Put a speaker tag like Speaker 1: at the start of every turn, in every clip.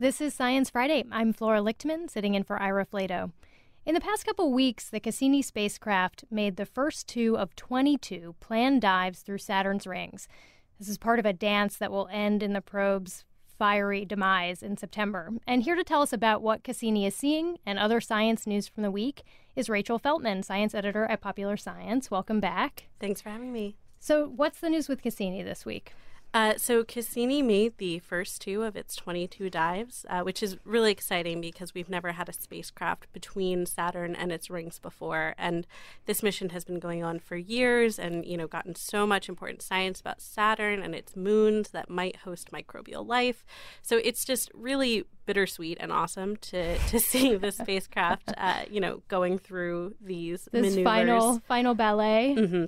Speaker 1: This is Science Friday. I'm Flora Lichtman, sitting in for Ira Flatow. In the past couple weeks, the Cassini spacecraft made the first two of 22 planned dives through Saturn's rings. This is part of a dance that will end in the probe's fiery demise in September. And here to tell us about what Cassini is seeing and other science news from the week is Rachel Feltman, science editor at Popular Science. Welcome back.
Speaker 2: Thanks for having me.
Speaker 1: So, what's the news with Cassini this week?
Speaker 2: Uh, so Cassini made the first two of its 22 dives, uh, which is really exciting because we've never had a spacecraft between Saturn and its rings before, and this mission has been going on for years, and you know gotten so much important science about Saturn and its moons that might host microbial life. So it's just really bittersweet and awesome to to see the spacecraft, uh, you know, going through these
Speaker 1: this
Speaker 2: maneuvers.
Speaker 1: final final ballet.
Speaker 2: Mm-hmm.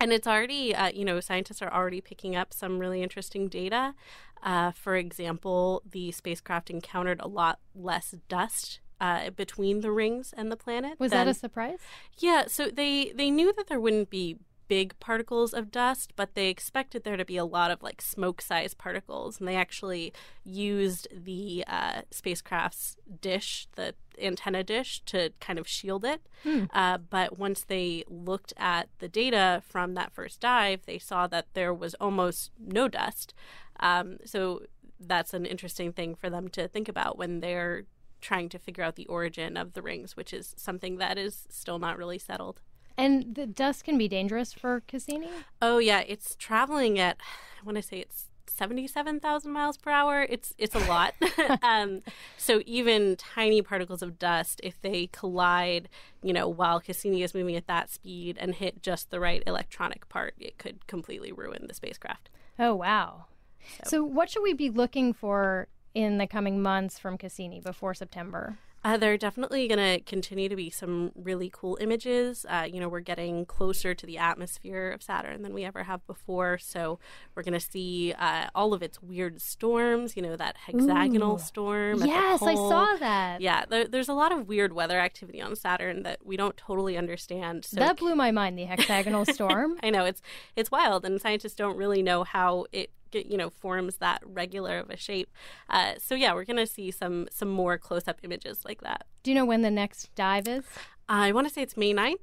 Speaker 2: And it's already, uh, you know, scientists are already picking up some really interesting data. Uh, for example, the spacecraft encountered a lot less dust uh, between the rings and the planet.
Speaker 1: Was
Speaker 2: than,
Speaker 1: that a surprise?
Speaker 2: Yeah, so they they knew that there wouldn't be big particles of dust, but they expected there to be a lot of like smoke sized particles. And they actually used the uh, spacecraft's dish, the antenna dish, to kind of shield it. Hmm. Uh, but once they looked at the data from that first dive, they saw that there was almost no dust. Um, so that's an interesting thing for them to think about when they're trying to figure out the origin of the rings, which is something that is still not really settled.
Speaker 1: And the dust can be dangerous for Cassini?
Speaker 2: Oh yeah, it's traveling at I want to say it's 77,000 miles per hour. It's it's a lot. um, so even tiny particles of dust, if they collide, you know, while Cassini is moving at that speed and hit just the right electronic part, it could completely ruin the spacecraft.
Speaker 1: Oh wow! So, so what should we be looking for in the coming months from Cassini before September?
Speaker 2: Uh, there are definitely going to continue to be some really cool images. Uh, you know, we're getting closer to the atmosphere of Saturn than we ever have before. So we're going to see uh, all of its weird storms, you know, that hexagonal
Speaker 1: Ooh.
Speaker 2: storm.
Speaker 1: Yes, I saw that.
Speaker 2: Yeah, there, there's a lot of weird weather activity on Saturn that we don't totally understand.
Speaker 1: So that blew my mind, the hexagonal storm.
Speaker 2: I know, it's, it's wild, and scientists don't really know how it you know forms that regular of a shape. Uh, so yeah, we're gonna see some some more close up images like that.
Speaker 1: Do you know when the next dive is?
Speaker 2: I want to say it's May 9th.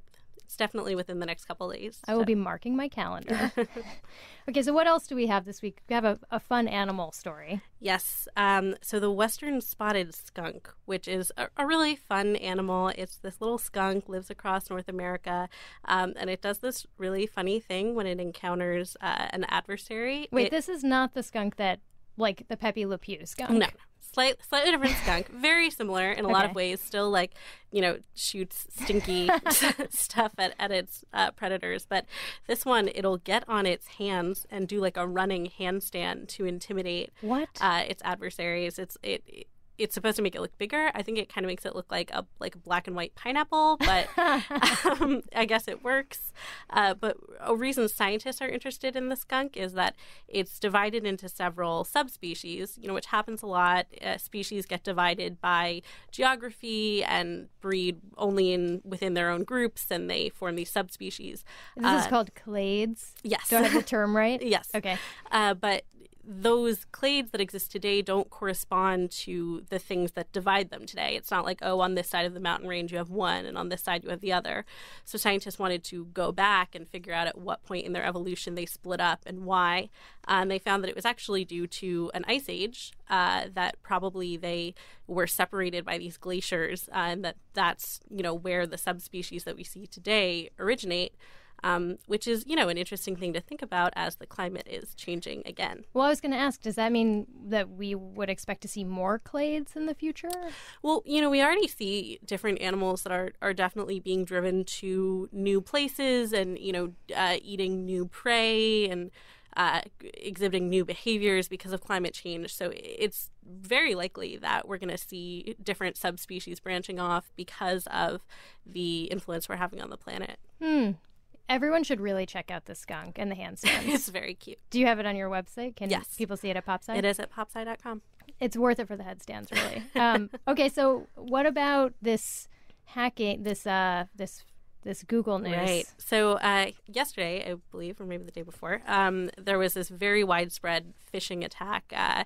Speaker 2: It's definitely within the next couple days.
Speaker 1: I will be marking my calendar. okay, so what else do we have this week? We have a, a fun animal story.
Speaker 2: Yes. Um, so the western spotted skunk, which is a, a, really fun animal. It's this little skunk, lives across North America, um, and it does this really funny thing when it encounters uh, an adversary.
Speaker 1: Wait,
Speaker 2: it,
Speaker 1: this is not the skunk that, like the Pepe Le Pew skunk.
Speaker 2: No, Slight, slightly different skunk, very similar in a okay. lot of ways. Still, like you know, shoots stinky stuff at, at its uh, predators. But this one, it'll get on its hands and do like a running handstand to intimidate
Speaker 1: what
Speaker 2: uh, its adversaries. It's it it's supposed to make it look bigger. I think it kind of makes it look like a like a black and white pineapple, but um, I guess it works. Uh, but a reason scientists are interested in the skunk is that it's divided into several subspecies. You know, which happens a lot. Uh, species get divided by geography and breed only in within their own groups, and they form these subspecies.
Speaker 1: This uh, is called clades.
Speaker 2: Yes.
Speaker 1: Do I have the term right?
Speaker 2: yes.
Speaker 1: Okay.
Speaker 2: Uh, but those clades that exist today don't correspond to the things that divide them today. It's not like, oh, on this side of the mountain range you have one and on this side you have the other. So scientists wanted to go back and figure out at what point in their evolution they split up and why. And they found that it was actually due to an ice age, uh, that probably they were separated by these glaciers, uh, and that that's, you know, where the subspecies that we see today originate um, which is, you know, an interesting thing to think about as the climate is changing again.
Speaker 1: Well, I was going to ask, does that mean that we would expect to see more clades in the future?
Speaker 2: Well, you know, we already see different animals that are, are definitely being driven to new places and, you know, uh, eating new prey and uh, exhibiting new behaviors because of climate change. So it's very likely that we're going to see different subspecies branching off because of the influence we're having on the planet.
Speaker 1: Hmm. Everyone should really check out the skunk and the handstand.
Speaker 2: it's very cute.
Speaker 1: Do you have it on your website? Can
Speaker 2: yes.
Speaker 1: people see it at PopSci?
Speaker 2: It is at popsci.com.
Speaker 1: It's worth it for the headstands, really. um, okay, so what about this hacking? This uh, this this Google news.
Speaker 2: Right. So uh, yesterday, I believe, or maybe the day before, um, there was this very widespread phishing attack. Uh,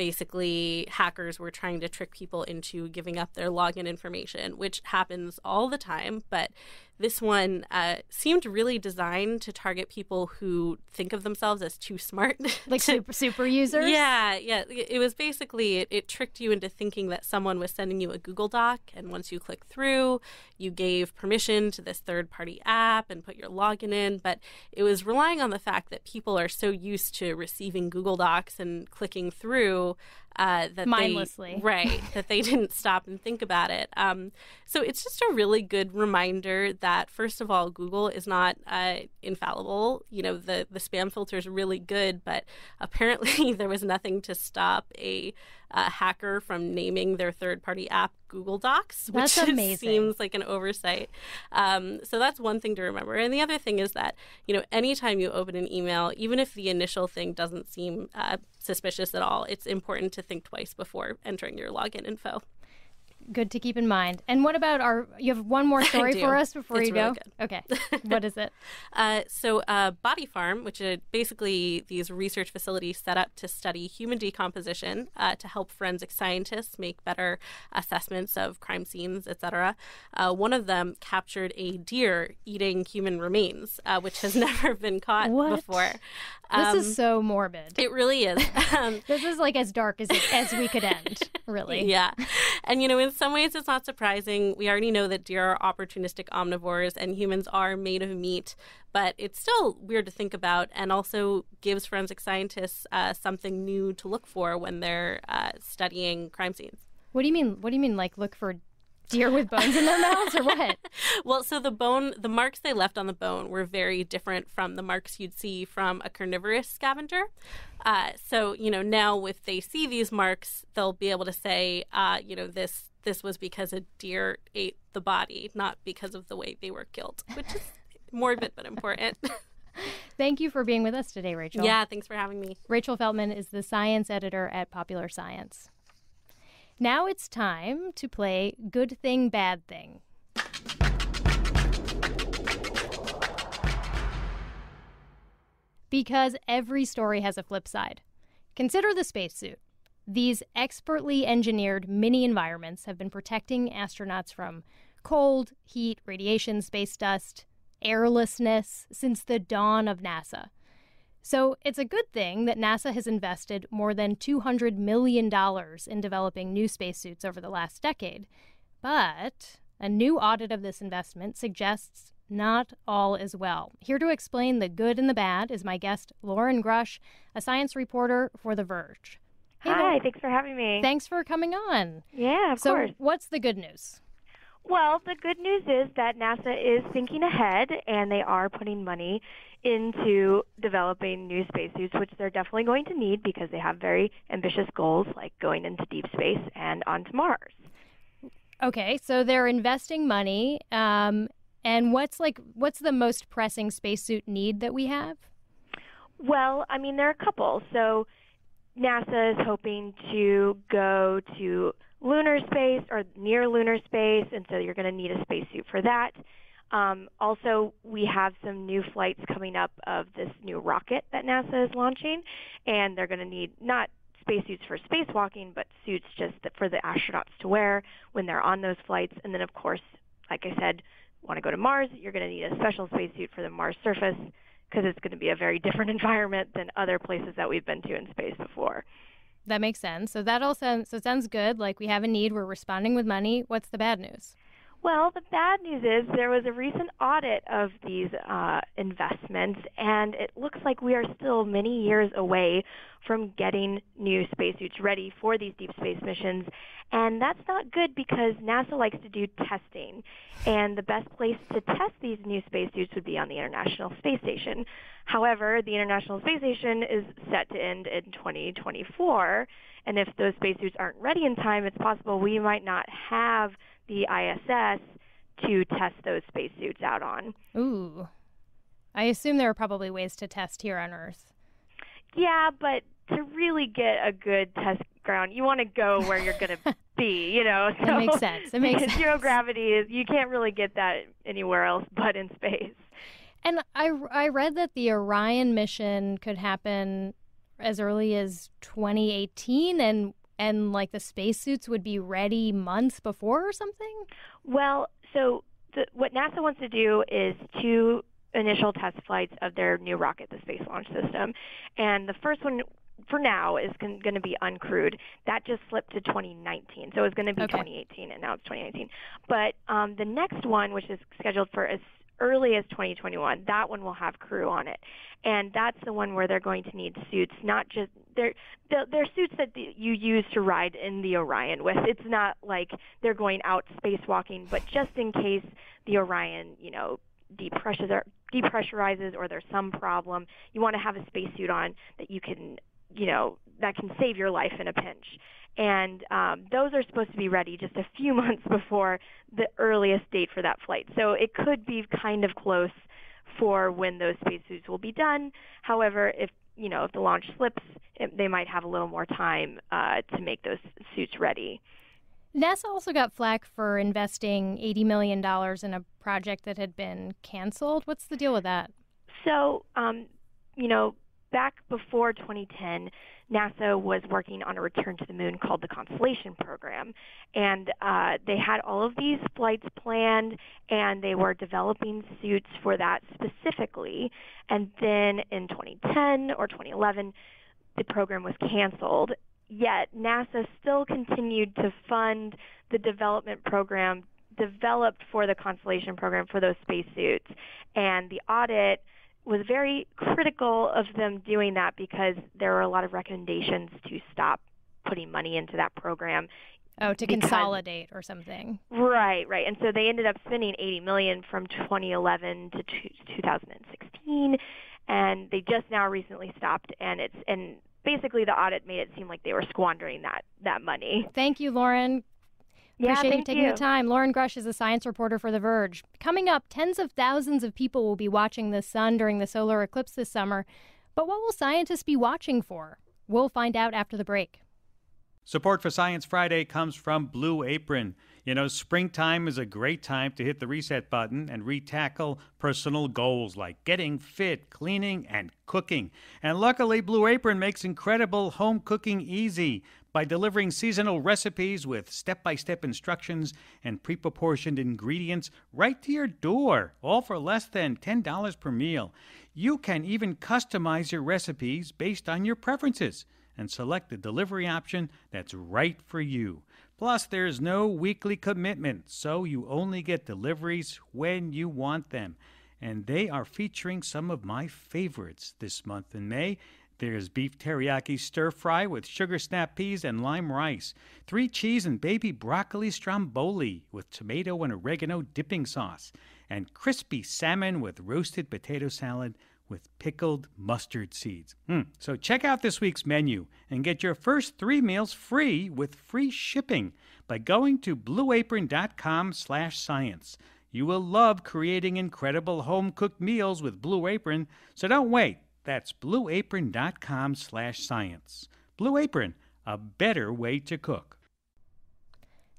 Speaker 2: basically hackers were trying to trick people into giving up their login information, which happens all the time. But this one uh, seemed really designed to target people who think of themselves as too smart.
Speaker 1: Like
Speaker 2: to,
Speaker 1: super, super users?
Speaker 2: Yeah, yeah. It was basically, it, it tricked you into thinking that someone was sending you a Google Doc. And once you click through, you gave permission to this third party app and put your login in. But it was relying on the fact that people are so used to receiving Google Docs and clicking through uh, that
Speaker 1: mindlessly,
Speaker 2: they, right? that they didn't stop and think about it. Um, so it's just a really good reminder that first of all, Google is not uh, infallible. You know, the the spam filter is really good, but apparently there was nothing to stop a uh, hacker from naming their third party app Google Docs,
Speaker 1: which
Speaker 2: seems like an oversight. Um, so that's one thing to remember. And the other thing is that, you know, anytime you open an email, even if the initial thing doesn't seem uh, suspicious at all, it's important to think twice before entering your login info
Speaker 1: good to keep in mind. And what about our? You have one more story for us before
Speaker 2: it's
Speaker 1: you
Speaker 2: really
Speaker 1: go.
Speaker 2: Good.
Speaker 1: Okay, what is it?
Speaker 2: uh, so, uh, Body Farm, which is basically these research facilities set up to study human decomposition uh, to help forensic scientists make better assessments of crime scenes, etc. Uh, one of them captured a deer eating human remains, uh, which has never been caught
Speaker 1: what?
Speaker 2: before.
Speaker 1: Um, this is um, so morbid.
Speaker 2: It really is.
Speaker 1: Um, this is like as dark as as we could end. Really.
Speaker 2: Yeah, and you know, in some ways, it's not surprising. We already know that deer are opportunistic omnivores, and humans are made of meat. But it's still weird to think about, and also gives forensic scientists uh, something new to look for when they're uh, studying crime scenes.
Speaker 1: What do you mean? What do you mean? Like look for deer with bones in their mouths or what?
Speaker 2: well, so the bone, the marks they left on the bone were very different from the marks you'd see from a carnivorous scavenger. Uh, so you know now if they see these marks, they'll be able to say, uh, you know, this this was because a deer ate the body, not because of the way they were killed, which is morbid but important.
Speaker 1: Thank you for being with us today, Rachel.
Speaker 2: Yeah, thanks for having me.
Speaker 1: Rachel Feltman is the science editor at Popular Science. Now it's time to play Good Thing, Bad Thing. Because every story has a flip side. Consider the spacesuit. These expertly engineered mini environments have been protecting astronauts from cold, heat, radiation, space dust, airlessness since the dawn of NASA. So it's a good thing that NASA has invested more than $200 million in developing new spacesuits over the last decade. But a new audit of this investment suggests not all is well. Here to explain the good and the bad is my guest, Lauren Grush, a science reporter for The Verge.
Speaker 3: Hey, Hi, thanks for having me.
Speaker 1: Thanks for coming on.
Speaker 3: Yeah, of
Speaker 1: so
Speaker 3: course.
Speaker 1: what's the good news?
Speaker 3: Well, the good news is that NASA is thinking ahead and they are putting money into developing new spacesuits, which they're definitely going to need because they have very ambitious goals like going into deep space and onto Mars.
Speaker 1: Okay, so they're investing money. Um, and what's like what's the most pressing spacesuit need that we have?
Speaker 3: Well, I mean there are a couple. So NASA is hoping to go to lunar space or near lunar space, and so you're going to need a spacesuit for that. Um, also, we have some new flights coming up of this new rocket that NASA is launching, and they're going to need not spacesuits for spacewalking, but suits just for the astronauts to wear when they're on those flights. And then, of course, like I said, want to go to Mars, you're going to need a special spacesuit for the Mars surface because it's going to be a very different environment than other places that we've been to in space before.
Speaker 1: That makes sense. So that all sounds so it sounds good. Like we have a need, we're responding with money. What's the bad news?
Speaker 3: Well, the bad news is there was a recent audit of these uh, investments, and it looks like we are still many years away from getting new spacesuits ready for these deep space missions. And that's not good because NASA likes to do testing. And the best place to test these new spacesuits would be on the International Space Station. However, the International Space Station is set to end in 2024. And if those spacesuits aren't ready in time, it's possible we might not have the ISS to test those spacesuits out on.
Speaker 1: Ooh. I assume there are probably ways to test here on Earth.
Speaker 3: Yeah, but to really get a good test ground, you want to go where you're going to be, you know.
Speaker 1: So, that makes sense. It makes sense.
Speaker 3: Zero gravity is you can't really get that anywhere else but in space.
Speaker 1: And I I read that the Orion mission could happen as early as 2018 and and like the spacesuits would be ready months before or something?
Speaker 3: Well, so the, what NASA wants to do is two initial test flights of their new rocket, the Space Launch System. And the first one for now is going to be uncrewed. That just slipped to 2019. So it was going to be okay. 2018 and now it's 2019. But um, the next one, which is scheduled for as early as 2021, that one will have crew on it. And that's the one where they're going to need suits, not just they're they're suits that you use to ride in the Orion with. It's not like they're going out spacewalking, but just in case the Orion, you know, depressurizes or there's some problem, you want to have a spacesuit on that you can, you know, that can save your life in a pinch. And um, those are supposed to be ready just a few months before the earliest date for that flight. So it could be kind of close for when those spacesuits will be done. However, if you know if the launch slips, it, they might have a little more time uh, to make those suits ready.
Speaker 1: NASA also got flack for investing $80 million in a project that had been canceled. What's the deal with that?
Speaker 3: So, um, you know, back before 2010, NASA was working on a return to the moon called the Constellation Program. And uh, they had all of these flights planned, and they were developing suits for that specifically. And then in 2010 or 2011, the program was canceled yet NASA still continued to fund the development program developed for the Constellation program for those spacesuits. And the audit was very critical of them doing that because there were a lot of recommendations to stop putting money into that program.
Speaker 1: Oh, to because, consolidate or something.
Speaker 3: Right, right. And so they ended up spending 80 million from 2011 to 2016 and they just now recently stopped and it's and basically the audit made it seem like they were squandering that that money.
Speaker 1: Thank you, Lauren.
Speaker 3: Yeah,
Speaker 1: Appreciate
Speaker 3: you
Speaker 1: taking
Speaker 3: you.
Speaker 1: the time. Lauren Grush is a science reporter for The Verge. Coming up, tens of thousands of people will be watching the sun during the solar eclipse this summer. But what will scientists be watching for? We'll find out after the break.
Speaker 4: Support for Science Friday comes from Blue Apron. You know, springtime is a great time to hit the reset button and retackle personal goals like getting fit, cleaning, and cooking. And luckily, Blue Apron makes incredible home cooking easy by delivering seasonal recipes with step by step instructions and pre proportioned ingredients right to your door, all for less than $10 per meal. You can even customize your recipes based on your preferences and select the delivery option that's right for you. Plus, there's no weekly commitment, so you only get deliveries when you want them. And they are featuring some of my favorites this month in May. There's beef teriyaki stir fry with sugar snap peas and lime rice, three cheese and baby broccoli stromboli with tomato and oregano dipping sauce, and crispy salmon with roasted potato salad with pickled mustard seeds. Mm. So check out this week's menu and get your first three meals free with free shipping by going to blueapron.com/science. You will love creating incredible home-cooked meals with Blue Apron, so don't wait. That's blueapron.com/science. Blue Apron, a better way to cook.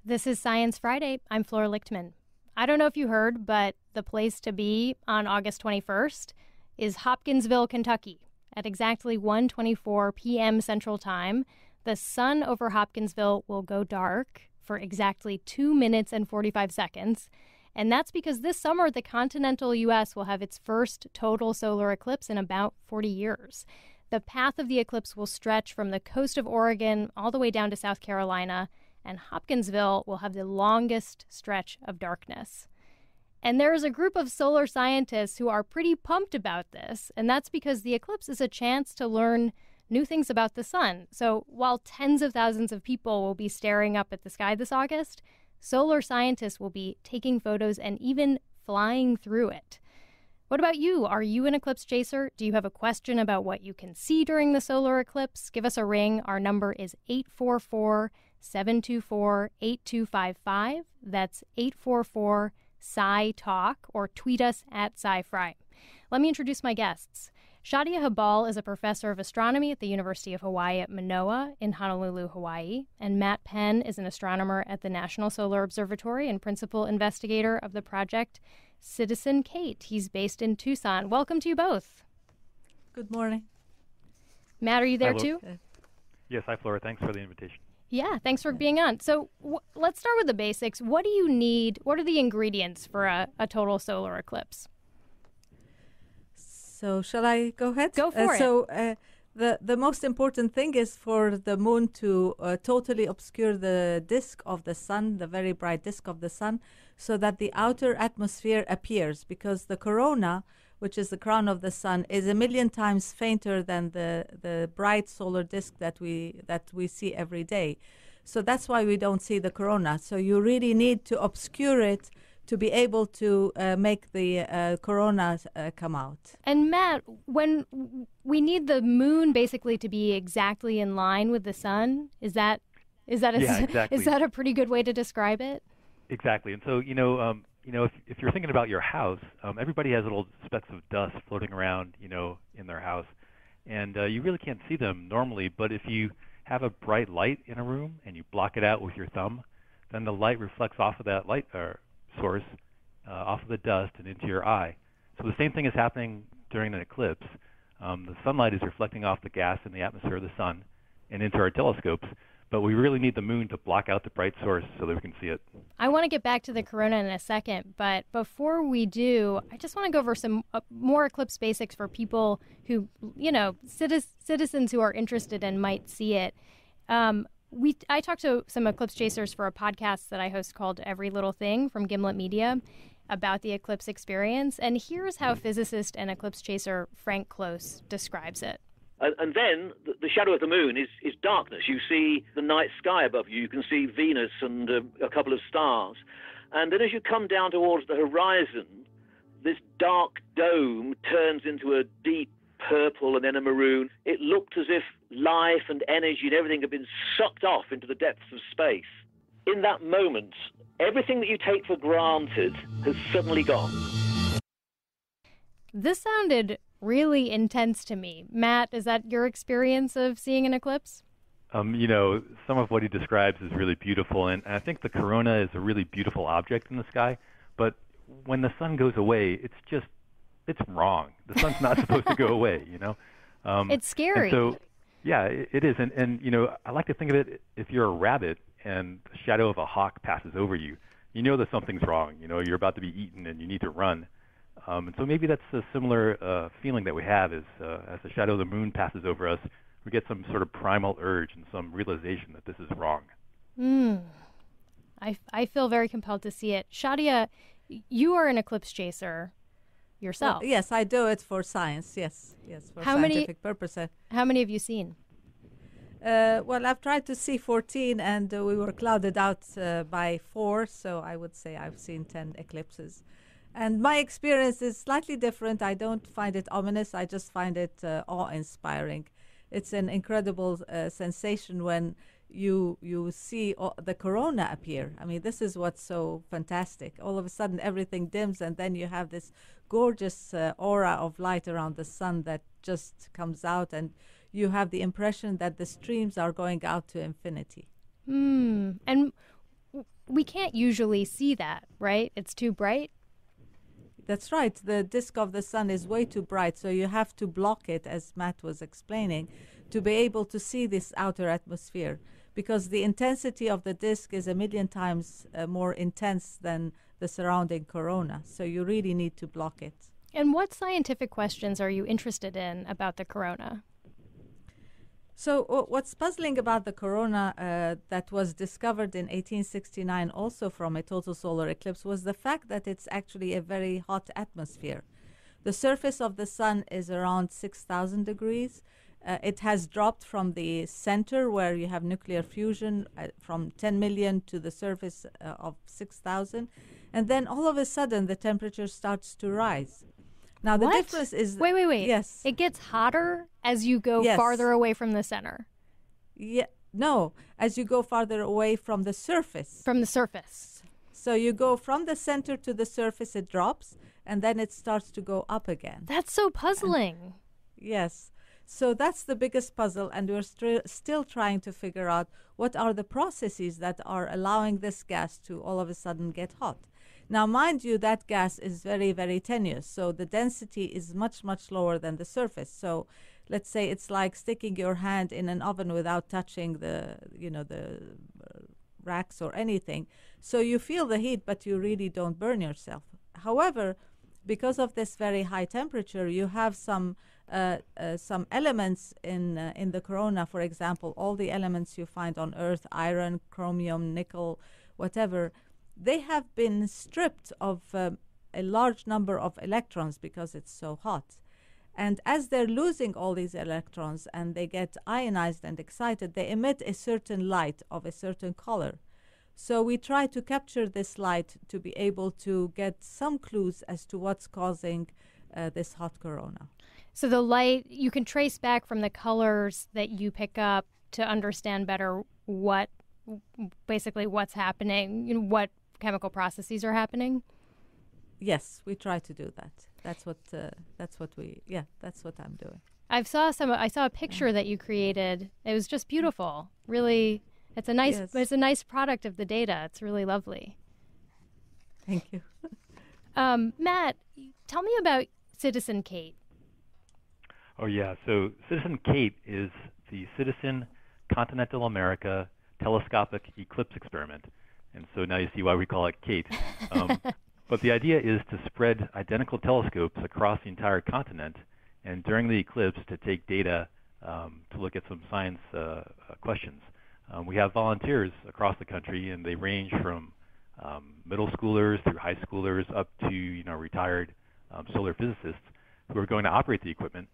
Speaker 1: This is Science Friday. I'm Flora Lichtman. I don't know if you heard, but the place to be on August 21st is Hopkinsville, Kentucky. At exactly 1:24 p.m. Central Time, the sun over Hopkinsville will go dark for exactly 2 minutes and 45 seconds. And that's because this summer the continental US will have its first total solar eclipse in about 40 years. The path of the eclipse will stretch from the coast of Oregon all the way down to South Carolina, and Hopkinsville will have the longest stretch of darkness. And there is a group of solar scientists who are pretty pumped about this, and that's because the eclipse is a chance to learn new things about the sun. So while tens of thousands of people will be staring up at the sky this August, solar scientists will be taking photos and even flying through it. What about you? Are you an eclipse chaser? Do you have a question about what you can see during the solar eclipse? Give us a ring. Our number is 844 724 8255. That's 844 Sci Talk or tweet us at SciFri. Let me introduce my guests. Shadia Habbal is a professor of astronomy at the University of Hawaii at Manoa in Honolulu, Hawaii, and Matt Penn is an astronomer at the National Solar Observatory and principal investigator of the project Citizen CATE. He's based in Tucson. Welcome to you both.
Speaker 5: Good morning.
Speaker 1: Matt, are you there
Speaker 5: Hi,
Speaker 1: too?
Speaker 5: Yes, hi, Flora. Thanks for the invitation.
Speaker 1: Yeah, thanks for being on. So w- let's start with the basics. What do you need? What are the ingredients for a, a total solar eclipse?
Speaker 6: So shall I go ahead?
Speaker 1: Go for
Speaker 6: uh,
Speaker 1: it.
Speaker 6: So uh, the the most important thing is for the moon to uh, totally obscure the disk of the sun, the very bright disk of the sun, so that the outer atmosphere appears. Because the corona, which is the crown of the sun, is a million times fainter than the the bright solar disk that we that we see every day. So that's why we don't see the corona. So you really need to obscure it to be able to uh, make the uh, corona uh, come out.
Speaker 1: And Matt, when we need the moon basically to be exactly in line with the sun, is that is that a,
Speaker 5: Yeah, exactly.
Speaker 1: is that a pretty good way to describe it?
Speaker 5: Exactly. And so, you know, um, you know, if if you're thinking about your house, um, everybody has little specks of dust floating around, you know, in their house, and uh, you really can't see them normally. But if you have a bright light in a room and you block it out with your thumb, then the light reflects off of that light uh, source, uh, off of the dust and into your eye. So the same thing is happening during an eclipse. Um, the sunlight is reflecting off the gas in the atmosphere of the sun and into our telescopes, but we really need the moon to block out the bright source so that we can see it.
Speaker 1: I want to get back to the corona in a second, but before we do, I just want to go over some uh, more eclipse basics for people who, you know, citi- citizens who are interested and might see it. Um, we I talked to some eclipse chasers for a podcast that I host called Every Little Thing from Gimlet Media about the eclipse experience, and here's how physicist and eclipse chaser Frank Close describes it.
Speaker 7: And, and then the, the shadow of the moon is, is darkness. You see the night sky above you. You can see Venus and uh, a couple of stars. And then as you come down towards the horizon, this dark dome turns into a deep purple and then a maroon. It looked as if life and energy and everything have been sucked off into the depths of space. In that moment, everything that you take for granted has suddenly gone.
Speaker 1: This sounded really intense to me. Matt, is that your experience of seeing an eclipse?
Speaker 5: Um, you know, some of what he describes is really beautiful, and I think the corona is a really beautiful object in the sky. But when the sun goes away, it's just it's wrong. The sun's not supposed to go away. You know, um,
Speaker 1: It's scary.
Speaker 5: So, yeah, it, is. And and you know, I like to think of it if you're a rabbit and the shadow of a hawk passes over you, you know that something's wrong. You know, you're about to be eaten and you need to run. Um, and so maybe that's a similar uh, feeling that we have is uh, as the shadow of the moon passes over us, we get some sort of primal urge and some realization that this is wrong.
Speaker 1: Mm. I, I feel very compelled to see it. Shadia, you are an eclipse chaser yourself.
Speaker 6: Well, yes, I do it for science. Yes, yes, for
Speaker 1: How many-
Speaker 6: scientific purposes.
Speaker 1: How many have you seen?
Speaker 6: Uh, well, I've tried to see 14, and uh, we were clouded out uh, by four, so I would say I've seen 10 eclipses. And my experience is slightly different. I don't find it ominous. I just find it uh, awe-inspiring. It's an incredible uh, sensation when you you see the corona appear. I mean, this is what's so fantastic. All of a sudden, everything dims, and then you have this gorgeous uh, aura of light around the sun that just comes out, and you have the impression that the streams are going out to infinity.
Speaker 1: Hmm. And w- we can't usually see that, right? It's too bright.
Speaker 6: That's right. The disk of the sun is way too bright, so you have to block it, as Matt was explaining, to be able to see this outer atmosphere. Because the intensity of the disk is a million times uh, more intense than the surrounding corona, so you really need to block it.
Speaker 1: And what scientific questions are you interested in about the corona?
Speaker 6: So, uh, what's puzzling about the corona uh, that was discovered in 1869, also from a total solar eclipse, was the fact that it's actually a very hot atmosphere. The surface of the sun is around 6,000 degrees. Uh, it has dropped from the center where you have nuclear fusion uh, from 10 million to the surface uh, of 6,000. And then all of a sudden, the temperature starts to rise. Now, the
Speaker 1: What?
Speaker 6: difference is.
Speaker 1: Wait, wait, wait.
Speaker 6: Yes.
Speaker 1: It gets hotter as you go
Speaker 6: Yes.
Speaker 1: farther away from the center,
Speaker 6: Yeah, no, as you go farther away from the surface.
Speaker 1: from the surface.
Speaker 6: So you go from the center to the surface, it drops, and then it starts to go up again.
Speaker 1: That's so puzzling.
Speaker 6: Yes. So that's the biggest puzzle, and we're stri- still trying to figure out what are the processes that are allowing this gas to all of a sudden get hot. Now, mind you, that gas is very, very tenuous, so the density is much, much lower than the surface. So let's say it's like sticking your hand in an oven without touching the you know the uh, racks or anything. So you feel the heat, but you really don't burn yourself. However, because of this very high temperature, you have some some elements in uh, in the corona. For example, all the elements you find on Earth, iron, chromium, nickel, whatever, they have been stripped of um, a large number of electrons because it's so hot. And as they're losing all these electrons and they get ionized and excited, they emit a certain light of a certain color. So we try to capture this light to be able to get some clues as to what's causing uh, this hot corona.
Speaker 1: So the light you can trace back from the colors that you pick up to understand better what basically what's happening, you know, what chemical processes are happening.
Speaker 6: Yes, we try to do that. That's what uh, that's what we yeah, that's what I'm doing.
Speaker 1: I saw some I saw a picture that you created. It was just beautiful. Really it's a nice yes. it's a nice product of the data. It's really lovely.
Speaker 6: Thank you.
Speaker 1: um, Matt, tell me about Citizen CATE.
Speaker 5: Oh yeah, so Citizen CATE is the Citizen Continental America Telescopic Eclipse Experiment, and so now you see why we call it CATE. Um, but the idea is to spread identical telescopes across the entire continent, and during the eclipse to take data um, to look at some science uh, uh, questions. Um, we have volunteers across the country, and they range from um, middle schoolers through high schoolers up to you know retired um, solar physicists who are going to operate the equipment.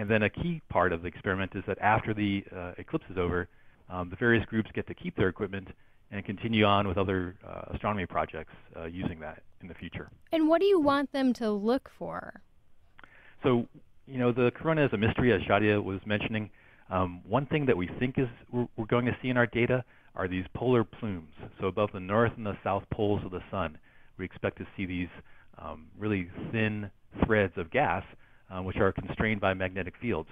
Speaker 5: And then a key part of the experiment is that after the uh, eclipse is over, um, the various groups get to keep their equipment and continue on with other uh, astronomy projects uh, using that in the future.
Speaker 1: And what do you want them to look for?
Speaker 5: So, you know, the corona is a mystery, as Shadia was mentioning. Um, one thing that we think is we're, we're, going to see in our data are these polar plumes. So above the north and the south poles of the sun, we expect to see these um, really thin threads of gas, uh, which are constrained by magnetic fields.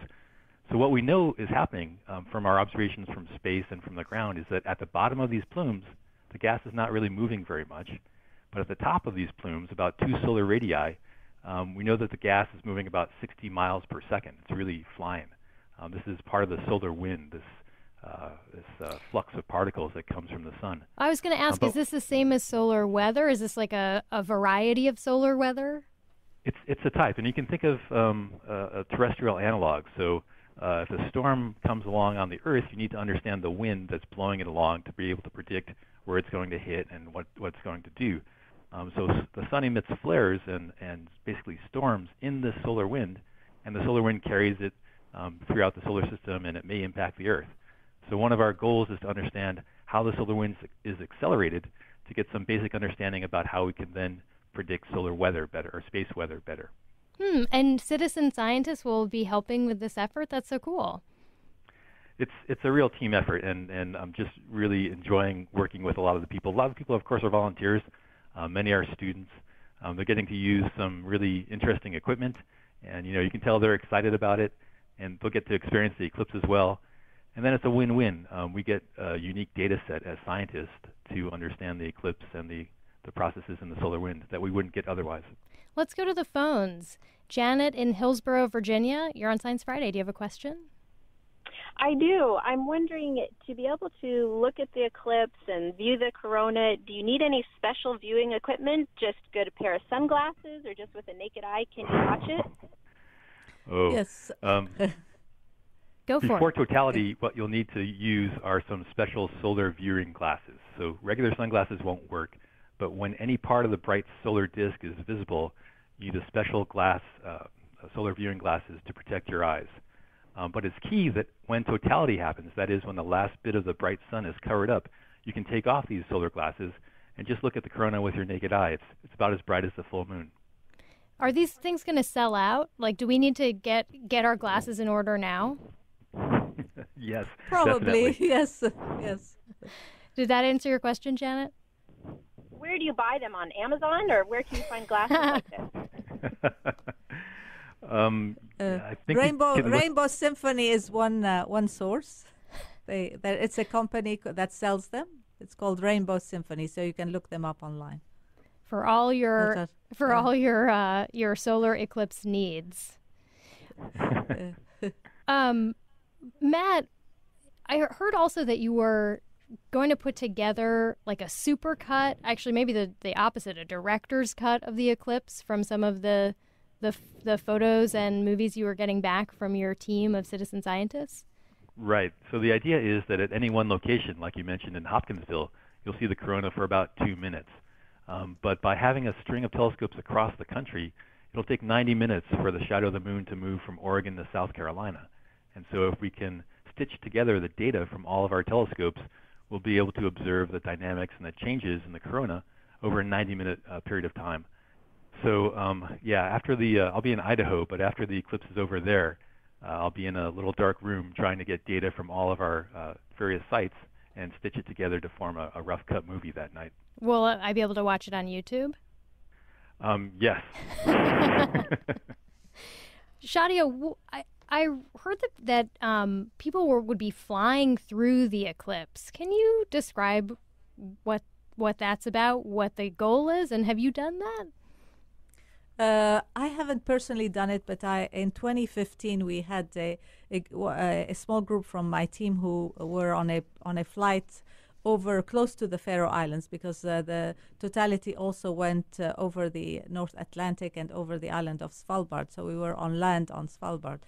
Speaker 5: So what we know is happening um, from our observations from space and from the ground is that at the bottom of these plumes, the gas is not really moving very much. But at the top of these plumes, about two solar radii, um, we know that the gas is moving about 60 miles per second. It's really flying. Um, this is part of the solar wind, this uh, this uh, flux of particles that comes from the sun.
Speaker 1: I was going to ask, uh, is this the same as solar weather? Is this like a, a variety of solar weather?
Speaker 5: It's it's a type, and you can think of um, a, a terrestrial analog. So uh, if a storm comes along on the Earth, you need to understand the wind that's blowing it along to be able to predict where it's going to hit and what, what it's going to do. Um, so the sun emits flares and, and basically storms in the solar wind, and the solar wind carries it um, throughout the solar system, and it may impact the Earth. So one of our goals is to understand how the solar wind is accelerated to get some basic understanding about how we can then predict solar weather better or space weather better.
Speaker 1: Hmm. And citizen scientists will be helping with this effort. That's so cool.
Speaker 5: It's it's a real team effort, and and I'm just really enjoying working with a lot of the people. A lot of people, of course, are volunteers. Uh, many are students. Um, they're getting to use some really interesting equipment, and you know you can tell they're excited about it, and they'll get to experience the eclipse as well. And then it's a win-win. Um, we get a unique data set as scientists to understand the eclipse and the the processes in the solar wind that we wouldn't get otherwise.
Speaker 1: Let's go to the phones. Janet in Hillsboro, Virginia, you're on Science Friday. Do you have a question?
Speaker 8: I do. I'm wondering to be able to look at the eclipse and view the corona, do you need any special viewing equipment? Just get a pair of sunglasses or just with a naked eye can you watch it?
Speaker 5: Oh.
Speaker 6: Yes.
Speaker 5: Um,
Speaker 1: Go for
Speaker 5: before
Speaker 1: it.
Speaker 5: totality, what you'll need to use are some special solar viewing glasses. So regular sunglasses won't work. But when any part of the bright solar disk is visible, you need a special glass, uh, solar viewing glasses to protect your eyes. Um, but it's key that when totality happens, that is, when the last bit of the bright sun is covered up, you can take off these solar glasses and just look at the corona with your naked eye. It's, it's about as bright as the full moon.
Speaker 1: Are these things going to sell out? Like, do we need to get get our glasses in order now?
Speaker 5: yes,
Speaker 6: probably.
Speaker 5: Definitely.
Speaker 6: Yes, yes.
Speaker 1: Did that answer your question, Janet?
Speaker 8: Where do you buy them on Amazon, or where can you find glasses like this?
Speaker 5: um,
Speaker 6: uh, Rainbow Rainbow Symphony is one uh, one source. They, it's a company that sells them. It's called Rainbow Symphony, so you can look them up online.
Speaker 1: For all your a, for all your uh, your solar eclipse needs. Um, Matt, I heard also that you were going to put together like a super cut, actually maybe the, the opposite, a director's cut of the eclipse from some of the the the photos and movies you were getting back from your team of citizen scientists.
Speaker 5: Right. So the idea is that at any one location, like you mentioned in Hopkinsville, you'll see the corona for about two minutes. Um, but by having a string of telescopes across the country, it'll take 90 minutes for the shadow of the moon to move from Oregon to South Carolina. And so if we can stitch together the data from all of our telescopes, we'll be able to observe the dynamics and the changes in the corona over a 90-minute uh, period of time. So um, yeah, after the uh, I'll be in Idaho, but after the eclipse is over there, uh, I'll be in a little dark room trying to get data from all of our uh, various sites and stitch it together to form a, a rough cut movie that night.
Speaker 1: Will I be able to watch it on YouTube?
Speaker 5: Um, yes.
Speaker 1: Shadia, I, I heard that, that um, people were, would be flying through the eclipse. Can you describe what what that's about, what the goal is, and have you done that?
Speaker 6: Uh, I haven't personally done it, but I in 2015 we had a, a, a small group from my team who were on a on a flight over close to the Faroe Islands because uh, the totality also went uh, over the North Atlantic and over the island of Svalbard. So we were on land on Svalbard.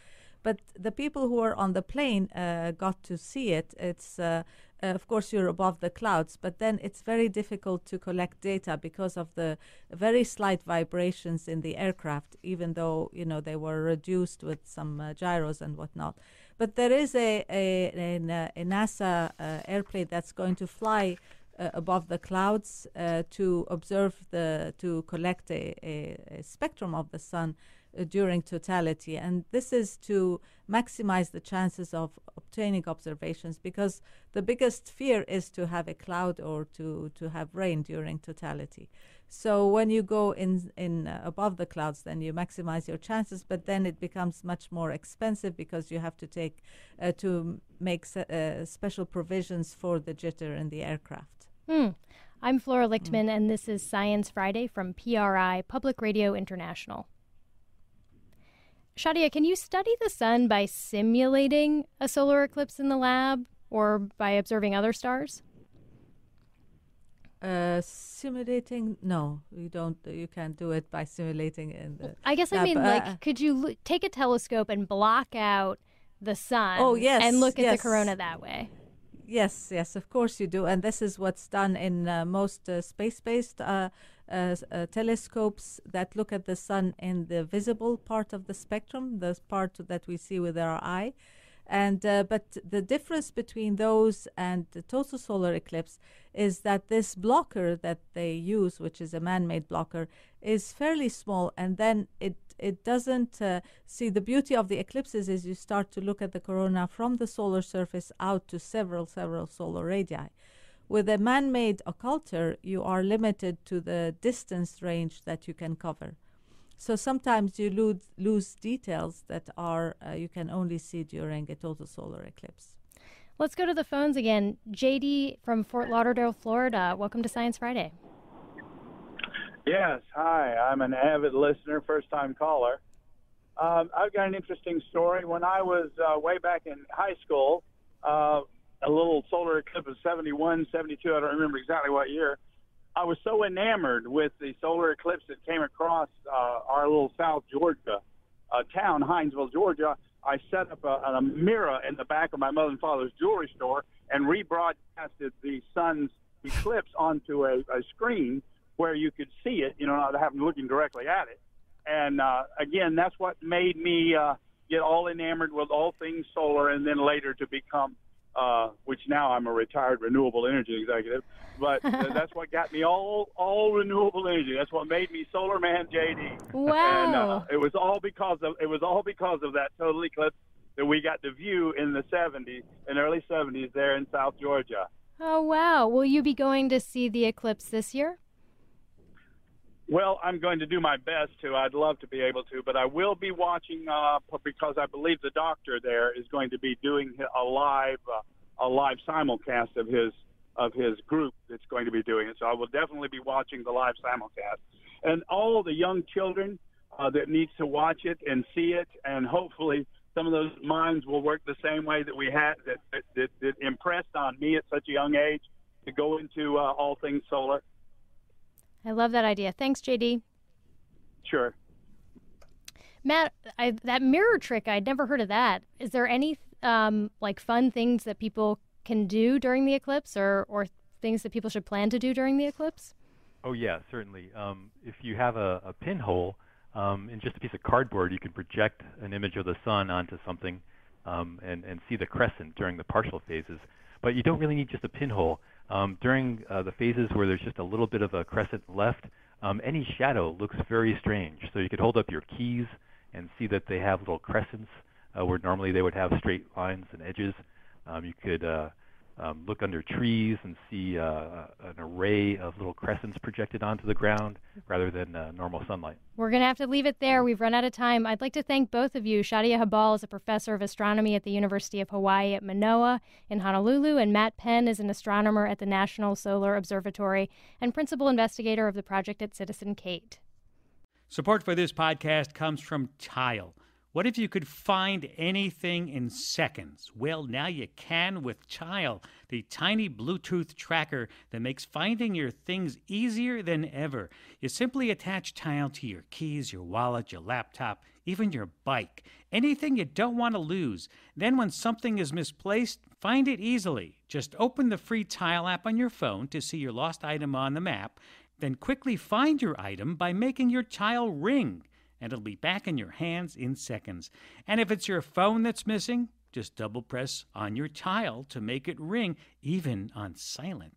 Speaker 6: But the people who were on the plane uh, got to see it. It's uh, uh, of course you're above the clouds, but then it's very difficult to collect data because of the very slight vibrations in the aircraft, even though you know they were reduced with some uh, gyros and whatnot. But there is a a, a, a NASA uh, airplane that's going to fly. Uh, above the clouds uh, to observe the to collect a, a, a spectrum of the sun uh, during totality. And this is to maximize the chances of obtaining observations because the biggest fear is to have a cloud or to, to have rain during totality. So when you go in, in uh, above the clouds, then you maximize your chances, but then it becomes much more expensive because you have to take uh, to make uh, special provisions for the jitter in the aircraft.
Speaker 1: Hmm. I'm Flora Lichtman, mm. and this is Science Friday from PRI, Public Radio International. Shadia, can you study the sun by simulating a solar eclipse in the lab or by observing other stars?
Speaker 6: Uh, simulating? No, you don't. You can't do it by simulating in the.
Speaker 1: I guess lab. I mean, uh, like, could you l- take a telescope and block out the sun?
Speaker 6: Oh yes,
Speaker 1: and look
Speaker 6: at yes.
Speaker 1: the corona that way.
Speaker 6: Yes, yes, of course you do, and this is what's done in uh, most uh, space-based uh, uh, uh, telescopes that look at the sun in the visible part of the spectrum, the part that we see with our eye. And uh, but the difference between those and the total solar eclipse is that this blocker that they use, which is a man-made blocker, is fairly small, and then it it doesn't uh, see the beauty of the eclipses is you start to look at the corona from the solar surface out to several several solar radii. With a man made occulter, you are limited to the distance range that you can cover. So sometimes you lose, lose details that are uh, you can only see during a total solar eclipse.
Speaker 1: Let's go to the phones again. JD from Fort Lauderdale, Florida. Welcome to Science Friday.
Speaker 9: Yes, hi. I'm an avid listener, first time caller. Um, I've got an interesting story. When I was uh, way back in high school, uh, a little solar eclipse of 71, 72, I don't remember exactly what year. I was so enamored with the solar eclipse that came across uh, our little South Georgia uh, town, Hinesville, Georgia. I set up a, a mirror in the back of my mother and father's jewelry store and rebroadcasted the sun's eclipse onto a, a screen where you could see it, you know, not having looking directly at it. And uh, again, that's what made me uh, get all enamored with all things solar, and then later to become uh, which now I'm a retired renewable energy executive. But that's what got me all all renewable energy. That's what made me Solar Man JD.
Speaker 1: Wow!
Speaker 9: And uh, it was all because of it was all because of that total eclipse that we got to view in the 70s, in early 70s, there in South Georgia.
Speaker 1: Oh wow! Will you be going to see the eclipse this year?
Speaker 9: Well, I'm going to do my best to. I'd love to be able to, but I will be watching uh, because I believe the doctor there is going to be doing a live uh, a live simulcast of his of his group that's going to be doing it. So I will definitely be watching the live simulcast, and all the young children uh, that needs to watch it and see it, and hopefully some of those minds will work the same way that we had that that, that, that impressed on me at such a young age to go into uh, all things solar.
Speaker 1: I love that idea. Thanks, JD.
Speaker 9: Sure.
Speaker 1: Matt, I, that mirror trick, I'd never heard of that. Is there any um, like fun things that people can do during the eclipse or, or things that people should plan to do during the eclipse?
Speaker 5: Oh, yeah, certainly. Um, if you have a, a pinhole um, in just a piece of cardboard, you can project an image of the sun onto something um, and, and see the crescent during the partial phases. But you don't really need just a pinhole. Um, during uh, the phases where there's just a little bit of a crescent left, um, any shadow looks very strange. So you could hold up your keys and see that they have little crescents uh, where normally they would have straight lines and edges. Um, you could uh, um, look under trees and see uh, an array of little crescents projected onto the ground rather than uh, normal sunlight.
Speaker 1: We're going to have to leave it there. We've run out of time. I'd like to thank both of you. Shadia Habbal is a professor of astronomy at the University of Hawaii at Manoa in Honolulu, and Matt Penn is an astronomer at the National Solar Observatory and principal investigator of the project at Citizen CATE.
Speaker 4: Support for this podcast comes from Tile. What if you could find anything in seconds? Well, now you can with Tile, the tiny Bluetooth tracker that makes finding your things easier than ever. You simply attach Tile to your keys, your wallet, your laptop, even your bike, anything you don't want to lose. Then, when something is misplaced, find it easily. Just open the free Tile app on your phone to see your lost item on the map, then quickly find your item by making your Tile ring and it'll be back in your hands in seconds. And if it's your phone that's missing, just double press on your tile to make it ring, even on silent.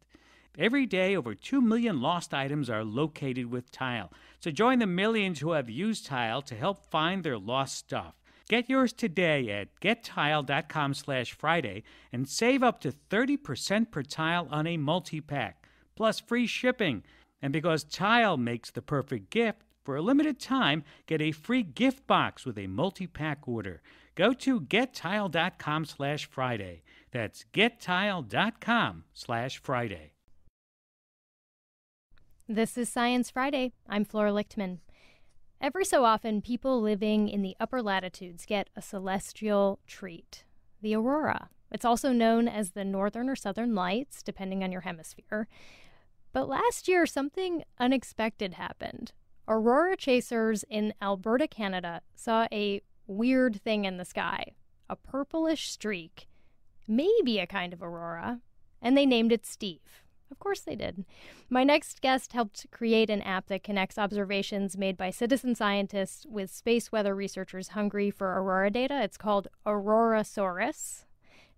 Speaker 4: Every day, over 2 million lost items are located with Tile. So join the millions who have used Tile to help find their lost stuff. Get yours today at gettile.com slash Friday and save up to 30% per tile on a multi-pack, plus free shipping. And because Tile makes the perfect gift, for a limited time, get a free gift box with a multi-pack order. Go to gettile.com slash Friday. That's gettile.com slash Friday.
Speaker 1: This is Science Friday. I'm Flora Lichtman. Every so often, people living in the upper latitudes get a celestial treat, the aurora. It's also known as the northern or southern lights, depending on your hemisphere. But last year, something unexpected happened. Aurora chasers in Alberta, Canada saw a weird thing in the sky a purplish streak, maybe a kind of aurora, and they named it Steve. Of course they did. My next guest helped create an app that connects observations made by citizen scientists with space weather researchers hungry for aurora data. It's called Aurorasaurus.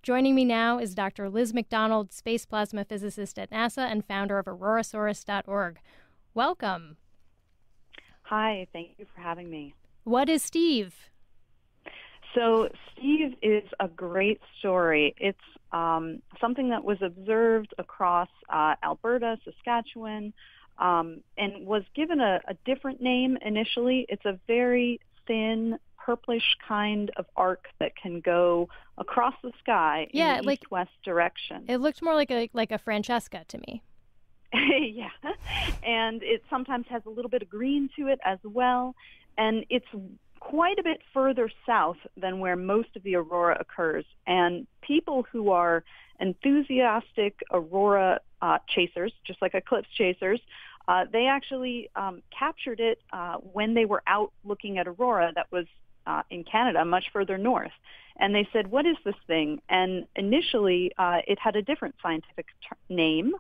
Speaker 1: Joining me now is Dr. Liz MacDonald, space plasma physicist at NASA and founder of aurorasaurus.org. Welcome.
Speaker 10: Hi, thank you for having me.
Speaker 1: What is Steve?
Speaker 10: So, Steve is a great story. It's um, something that was observed across uh, Alberta, Saskatchewan, um, and was given a, a different name initially. It's a very thin, purplish kind of arc that can go across the sky
Speaker 1: yeah,
Speaker 10: in
Speaker 1: like,
Speaker 10: east-west direction.
Speaker 1: It looked more like a like a Francesca to me.
Speaker 10: yeah. And it sometimes has a little bit of green to it as well. And it's quite a bit further south than where most of the aurora occurs. And people who are enthusiastic aurora uh, chasers, just like eclipse chasers, uh, they actually um, captured it uh, when they were out looking at aurora that was uh, in Canada, much further north. And they said, what is this thing? And initially, uh, it had a different scientific ter- name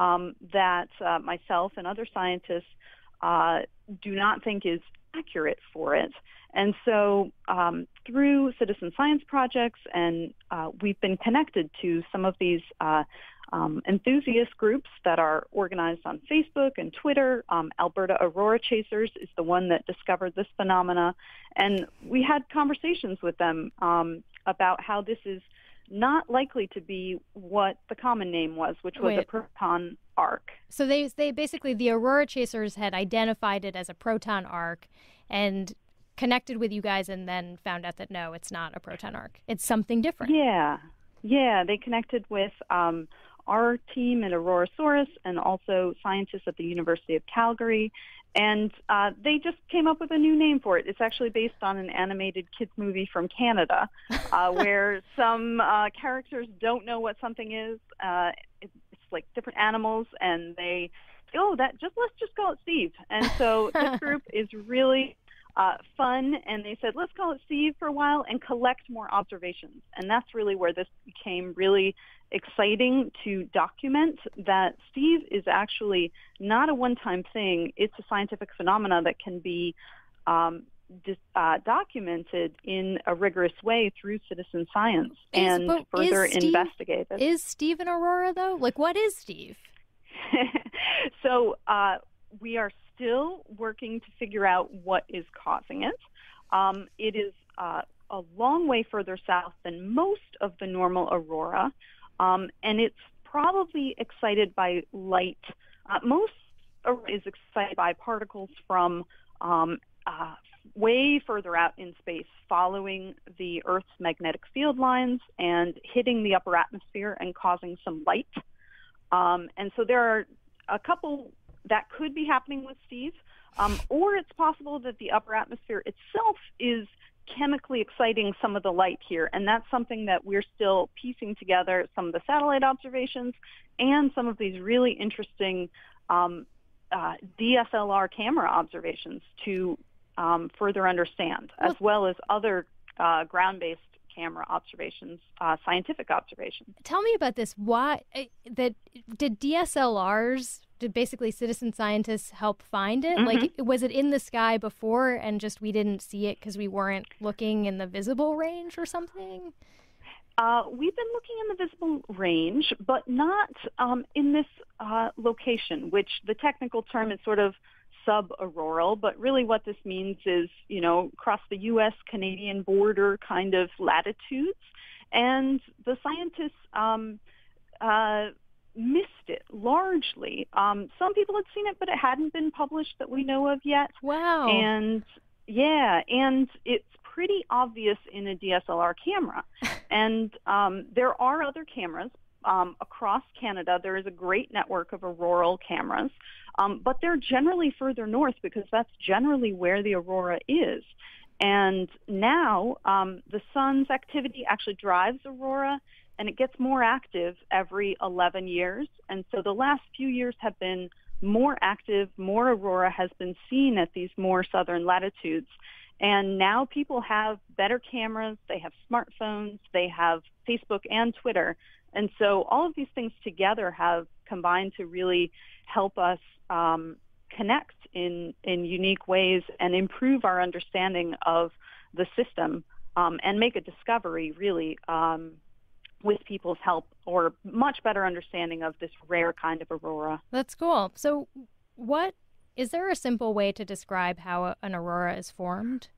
Speaker 10: um, that uh, myself and other scientists uh, do not think is accurate for it. And so um, through citizen science projects, and uh, we've been connected to some of these uh, um, enthusiast groups that are organized on Facebook and Twitter. Um, Alberta Aurora Chasers is the one that discovered this phenomena. And we had conversations with them um, about how this is not likely to be what the common name was, which was Wait. a proton arc.
Speaker 1: So they they basically the Aurora Chasers had identified it as a proton arc and connected with you guys and then found out that no, it's not a proton arc. It's something different.
Speaker 10: Yeah. Yeah, they connected with um, our team at Aurorasaurus and also scientists at the University of Calgary. And uh, they just came up with a new name for it. It's actually based on an animated kids movie from Canada, uh, where some uh, characters don't know what something is. Uh, it's like different animals, and they oh that just let's just call it Steve. And so this group is really uh, fun, and they said let's call it Steve for a while and collect more observations. And that's really where this became really exciting to document that Steve is actually not a one-time thing. It's a scientific phenomena that can be um, uh, documented in a rigorous way through citizen science
Speaker 1: Is-
Speaker 10: and further
Speaker 1: is Steve-
Speaker 10: investigated.
Speaker 1: Is Steve an aurora though? Like, what is Steve?
Speaker 10: so uh, we are still working to figure out what is causing it. Um, it is uh, a long way further south than most of the normal aurora, um, and it's probably excited by light. Uh, most is excited by particles from um, uh, way further out in space, following the Earth's magnetic field lines and hitting the upper atmosphere and causing some light. Um, and so there are a couple that could be happening with Steve, um, or it's possible that the upper atmosphere itself is chemically exciting some of the light here, and that's something that we're still piecing together. Some of the satellite observations and some of these really interesting um, uh, DSLR camera observations to um, further understand, as well as other uh, ground-based camera observations, uh, scientific observations.
Speaker 1: Tell me about this. Why eh, that did DSLRs? Did basically citizen scientists help find it? Like, was it in the sky before, and just we didn't see it because we weren't looking in the visible range or something?
Speaker 10: Uh, we've been looking in the visible range, but not um, in this uh, location, which the technical term is sort of sub-auroral, but really what this means is, you know, across the U.S.-Canadian border kind of latitudes. And the scientists um, uh, missed it largely. Um, some people had seen it, but it hadn't been published that we know of yet.
Speaker 1: Wow.
Speaker 10: And yeah, and it's pretty obvious in a DSLR camera. and um, there are other cameras um, across Canada. There is a great network of auroral cameras, um, but they're generally further north because that's generally where the aurora is. And now um, the sun's activity actually drives aurora, and it gets more active every 11 years. And so the last few years have been more active, more aurora has been seen at these more southern latitudes. And now people have better cameras, they have smartphones, they have Facebook and Twitter. And so all of these things together have combined to really help us um, connect in, in unique ways and improve our understanding of the system um, and make a discovery really um, with people's help or much better understanding of this rare kind of aurora.
Speaker 1: That's cool. So, what is there a simple way to describe how an aurora is formed?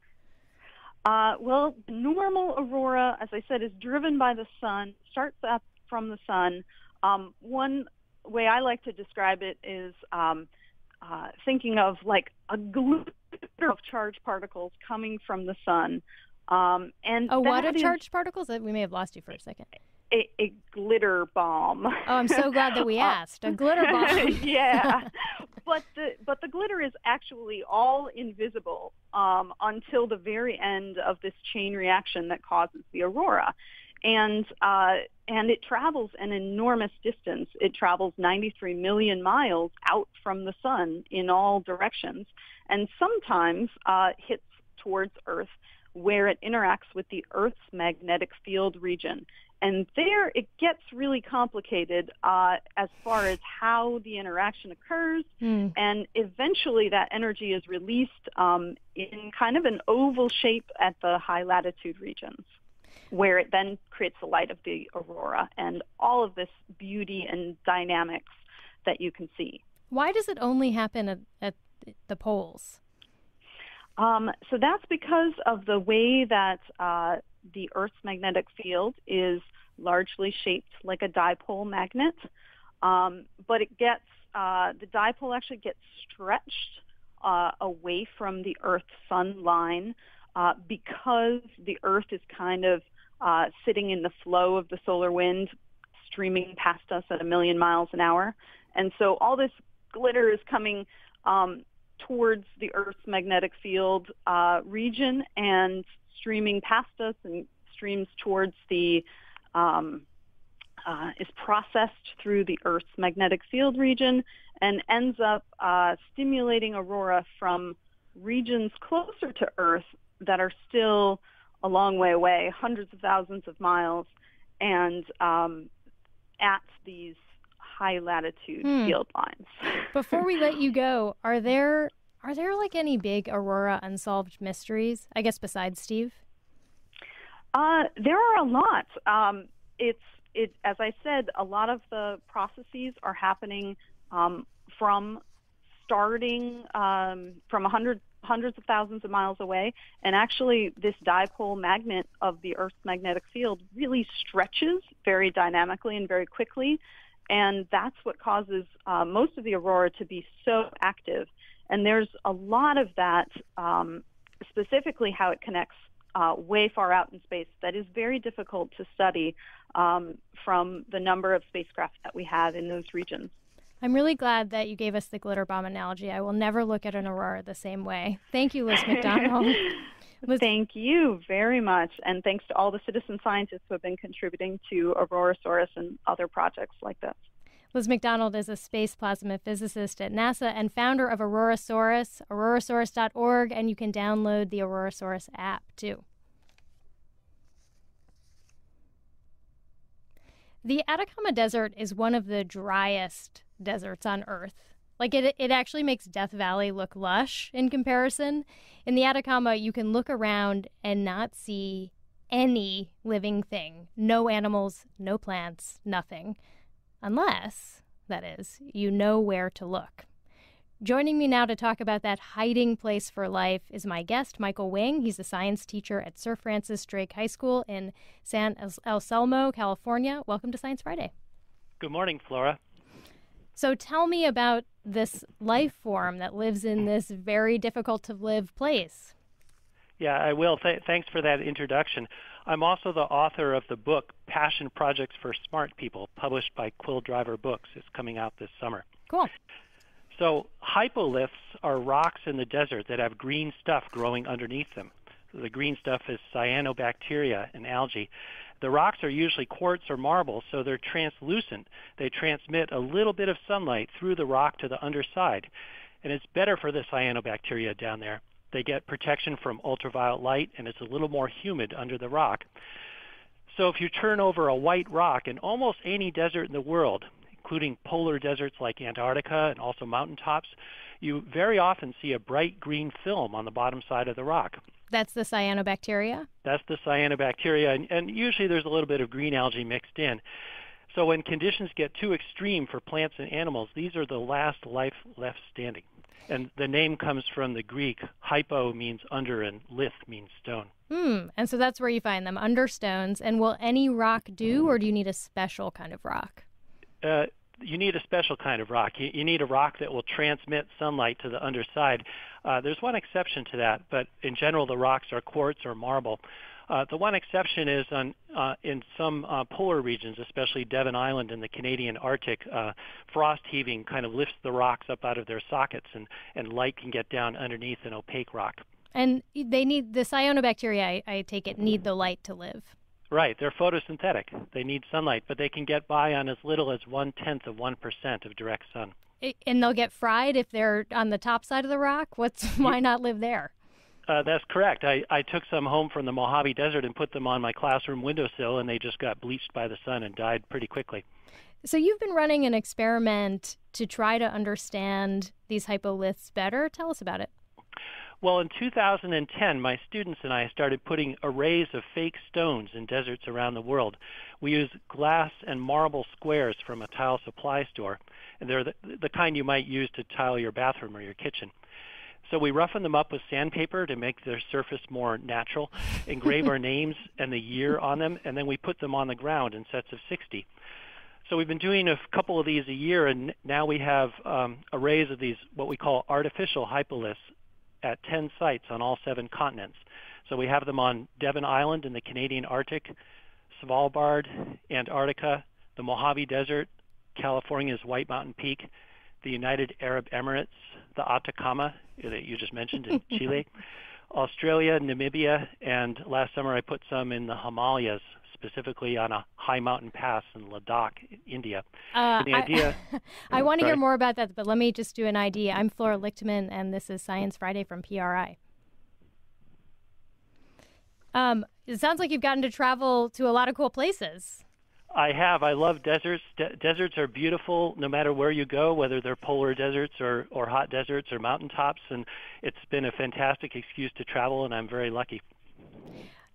Speaker 10: Uh, well, normal aurora, as I said, is driven by the sun, starts up from the sun. Um, one way I like to describe it is um, uh, thinking of like a glitter of charged particles coming from the sun. Um, and
Speaker 1: A what
Speaker 10: is
Speaker 1: charged particles? Uh, We may have lost you for a second.
Speaker 10: A, a glitter bomb.
Speaker 1: Oh, I'm so glad that we
Speaker 10: Uh,
Speaker 1: asked. A glitter bomb.
Speaker 10: yeah, but the but the glitter is actually all invisible um, until the very end of this chain reaction that causes the aurora, and uh, and it travels an enormous distance. It travels 93 million miles out from the sun in all directions, and sometimes uh, hits towards Earth where it interacts with the Earth's magnetic field region. And there it gets really complicated uh, as far as how the interaction occurs.
Speaker 1: Hmm.
Speaker 10: And eventually that energy is released um, in kind of an oval shape at the high latitude regions, where it then creates the light of the aurora and all of this beauty and dynamics that you can see.
Speaker 1: Why does it only happen at, at the poles?
Speaker 10: Um, so that's because of the way that uh, the Earth's magnetic field is largely shaped like a dipole magnet, um, but it gets uh, the dipole actually gets stretched uh, away from the Earth-Sun line uh, because the Earth is kind of uh, sitting in the flow of the solar wind, streaming past us at a million miles an hour, and so all this glitter is coming um, towards the Earth's magnetic field uh, region and streaming past us and streams towards the um, uh, is processed through the Earth's magnetic field region and ends up uh, stimulating aurora from regions closer to Earth that are still a long way away, hundreds of thousands of miles, and um, at these high latitude hmm. field lines.
Speaker 1: Before we let you go, are there are there like any big aurora unsolved mysteries? I guess besides Steve.
Speaker 10: Uh, there are a lot. Um, it's it as I said, a lot of the processes are happening um, from starting um, from 100 hundreds of thousands of miles away. And actually, this dipole magnet of the Earth's magnetic field really stretches very dynamically and very quickly. And that's what causes uh, most of the aurora to be so active. And there's a lot of that, um, specifically how it connects uh, way far out in space, that is very difficult to study um, from the number of spacecraft that we have in those regions.
Speaker 1: I'm really glad that you gave us the glitter bomb analogy. I will never look at an aurora the same way. Thank you, Liz MacDonald.
Speaker 10: Liz- Thank you very much. And thanks to all the citizen scientists who have been contributing to Aurorasaurus and other projects like this.
Speaker 1: Liz MacDonald is a space plasma physicist at NASA and founder of Aurorasaurus, aurorasaurus.org, and you can download the Aurorasaurus app too. The Atacama Desert is one of the driest deserts on Earth. Like it, it actually makes Death Valley look lush in comparison. In the Atacama, you can look around and not see any living thing. No animals, no plants, nothing. Unless, that is, you know where to look. Joining me now to talk about that hiding place for life is my guest, Michael Wing. He's a science teacher at Sir Francis Drake High School in San Anselmo, California. Welcome to Science Friday.
Speaker 11: Good morning, Flora.
Speaker 1: So tell me about this life form that lives in this very difficult to live place.
Speaker 11: Yeah, I will. Th- thanks for that introduction. I'm also the author of the book Passion Projects for Smart People, published by Quill Driver Books. It's coming out this summer.
Speaker 1: Cool.
Speaker 11: So, hypoliths are rocks in the desert that have green stuff growing underneath them. The green stuff is cyanobacteria and algae. The rocks are usually quartz or marble, so they're translucent. They transmit a little bit of sunlight through the rock to the underside, and it's better for the cyanobacteria down there. They get protection from ultraviolet light, and it's a little more humid under the rock. So if you turn over a white rock in almost any desert in the world, including polar deserts like Antarctica and also mountaintops, you very often see a bright green film on the bottom side of the rock.
Speaker 1: That's the cyanobacteria?
Speaker 11: That's the cyanobacteria, and, and usually there's a little bit of green algae mixed in. So when conditions get too extreme for plants and animals, these are the last life left standing. And the name comes from the Greek. Hypo means under and lith means stone.
Speaker 1: Hmm. And so that's where you find them, under stones. And will any rock do, or do you need a special kind of rock?
Speaker 11: Uh, you need a special kind of rock. You, you, need a rock that will transmit sunlight to the underside. Uh, there's one exception to that, but in general, the rocks are quartz or marble. Uh, the one exception is on, uh, in some uh, polar regions, especially Devon Island in the Canadian Arctic, uh, frost heaving kind of lifts the rocks up out of their sockets, and, and light can get down underneath an opaque rock.
Speaker 1: And they need the cyanobacteria. I, I take it need the light to live.
Speaker 11: Right, they're photosynthetic. They need sunlight, but they can get by on as little as one tenth of one percent of direct sun.
Speaker 1: And they'll get fried if they're on the top side of the rock. What's why not live there?
Speaker 11: Uh, that's correct. I, I took some home from the Mojave Desert and put them on my classroom windowsill, and they just got bleached by the sun and died pretty quickly.
Speaker 1: So you've been running an experiment to try to understand these hypoliths better. Tell us about it.
Speaker 11: Well, in 2010, my students and I started putting arrays of fake stones in deserts around the world. We use glass and marble squares from a tile supply store, and they're the, the kind you might use to tile your bathroom or your kitchen. So we roughen them up with sandpaper to make their surface more natural, engrave our names and the year on them, and then we put them on the ground in sets of 60. So we've been doing a couple of these a year, and now we have um, arrays of these what we call artificial hypoliths at 10 sites on all seven continents. So we have them on Devon Island in the Canadian Arctic, Svalbard, Antarctica, the Mojave Desert, California's White Mountain Peak, the United Arab Emirates, the Atacama that you just mentioned in Chile, Australia, Namibia, and last summer I put some in the Himalayas, specifically on a high mountain pass in Ladakh, India.
Speaker 1: Uh,
Speaker 11: the idea.
Speaker 1: I, I want to hear more about that, but let me just do an ID. I'm Flora Lichtman, and this is Science Friday from PRI. Um, it sounds like you've gotten to travel to a lot of cool places.
Speaker 11: I have. I love deserts. De- deserts are beautiful no matter where you go, whether they're polar deserts or, or hot deserts or mountaintops. And it's been a fantastic excuse to travel, and I'm very lucky.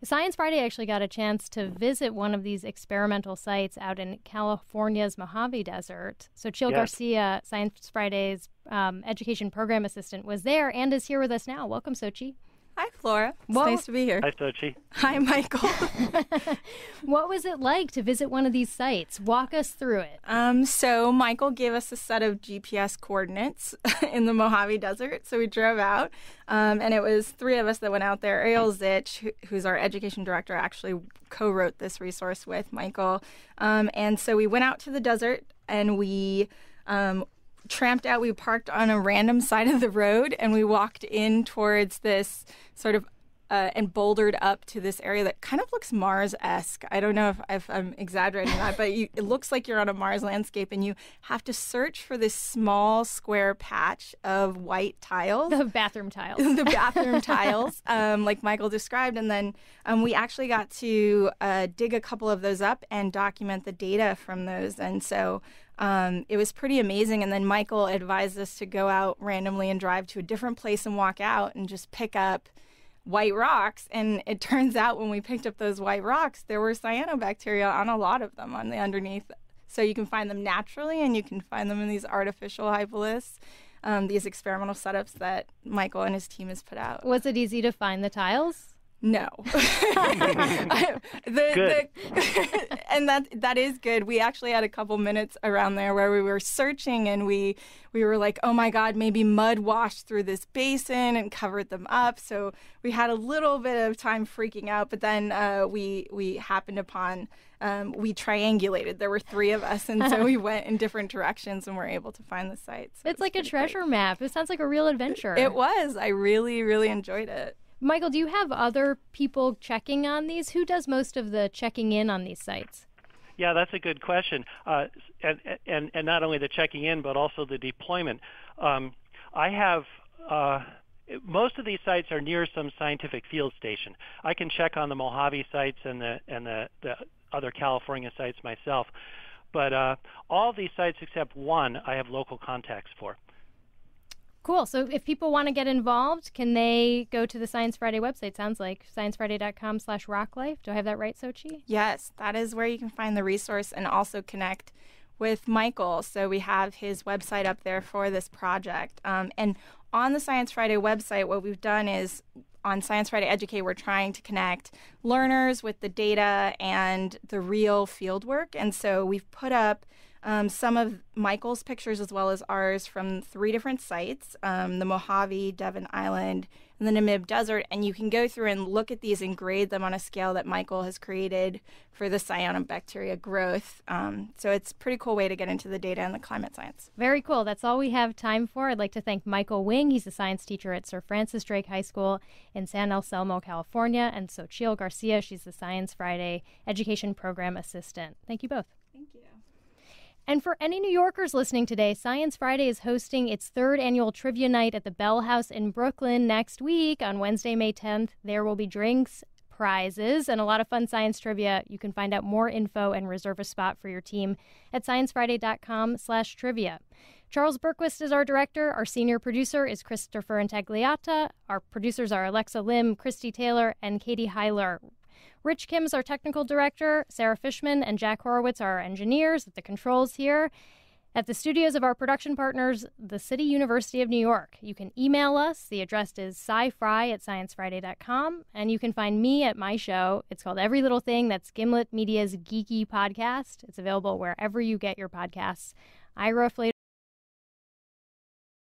Speaker 1: Science Friday actually got a chance to visit one of these experimental sites out in California's Mojave Desert. So Chil
Speaker 11: Yes.
Speaker 1: Garcia, Science Friday's um, education program assistant, was there and is here with us now. Welcome, Sochi.
Speaker 12: Hi, Flora. It's
Speaker 1: Well-
Speaker 12: nice to be here.
Speaker 11: Hi, Sochi.
Speaker 12: Hi, Michael.
Speaker 1: What was it like to visit one of these sites? Walk us through it.
Speaker 12: um, so Michael gave us a set of GPS coordinates in the Mojave Desert. So we drove out, um, and it was three of us that went out there. Ariel Zych, who- who's our education director, actually co-wrote this resource with Michael. Um, and so we went out to the desert and we um, tramped out. We parked on a random side of the road and we walked in towards this sort of uh, and bouldered up to this area that kind of looks Mars-esque. I don't know if, if I'm exaggerating that, but you, it looks like you're on a Mars landscape, and you have to search for this small square patch of white tiles.
Speaker 1: The bathroom tiles.
Speaker 12: the bathroom tiles, um, like Michael described, and then um, we actually got to uh, dig a couple of those up and document the data from those, and so. Um, it was pretty amazing. And then Michael advised us to go out randomly and drive to a different place and walk out and just pick up white rocks. And it turns out when we picked up those white rocks, there were cyanobacteria on a lot of them on the underneath. So you can find them naturally and you can find them in these artificial hypoliths, um, these experimental setups that Michael and his team has put out.
Speaker 1: Was it easy to find the tiles?
Speaker 12: No. the,
Speaker 11: Good.
Speaker 12: the- and that that is good. We actually had a couple minutes around there where we were searching and we we were like, "Oh my god, maybe mud washed through this basin and covered them up." So we had a little bit of time freaking out, but then uh, we we happened upon um, we triangulated. There were three of us, and so we went in different directions and were able to find the sites.
Speaker 1: It's like a treasure map. It sounds like a real adventure.
Speaker 12: It was. I really, really enjoyed it.
Speaker 1: Michael, do you have other people checking on these? Who does most of the checking in on these sites?
Speaker 11: Yeah, that's a good question. Uh, and, and and not only the checking in, but also the deployment. Um, I have. Uh, most of these sites are near some scientific field station. I can check on the Mojave sites and the and the, the other California sites myself, but uh, all these sites except one I have local contacts for.
Speaker 1: Cool. So if people want to get involved, can they go to the Science Friday website? Sounds like sciencefriday.com slash rocklife. Do I have that right, Sochi?
Speaker 12: Yes, that is where you can find the resource and also connect with Michael. So we have his website up there for this project. Um, and on the Science Friday website, what we've done is on Science Friday Educate, we're trying to connect learners with the data and the real field work. And so we've put up um, some of Michael's pictures as well as ours from three different sites um, the Mojave, Devon Island, and the Namib Desert. And you can go through and look at these and grade them on a scale that Michael has created for the cyanobacteria growth. Um, so it's a pretty cool way to get into the data and the climate science.
Speaker 1: Very cool. That's all we have time for. I'd like to thank Michael Wing. He's a science teacher at Sir Francis Drake High School in San Anselmo, California, and Xochitl Garcia. She's the Science Friday Education Program Assistant. Thank you both.
Speaker 12: Thank you.
Speaker 1: And for any New Yorkers listening today, Science Friday is hosting its third annual trivia night at the Bell House in Brooklyn next week on Wednesday, May 10th. There will be drinks, prizes, and a lot of fun science trivia. You can find out more info and reserve a spot for your team at sciencefriday.com slash trivia. Charles Bergquist is our director. Our senior producer is Christopher Intagliata. Our producers are Alexa Lim, Christie Taylor, and Katie Hiler. Rich Kim's our technical director. Sarah Fishman and Jack Horowitz are our engineers at the controls here. At the studios of our production partners, the City University of New York. You can email us. The address is scifri at sciencefriday.com. And you can find me at my show. It's called Every Little Thing. That's Gimlet Media's geeky podcast. It's available wherever you get your podcasts. Ira Flatow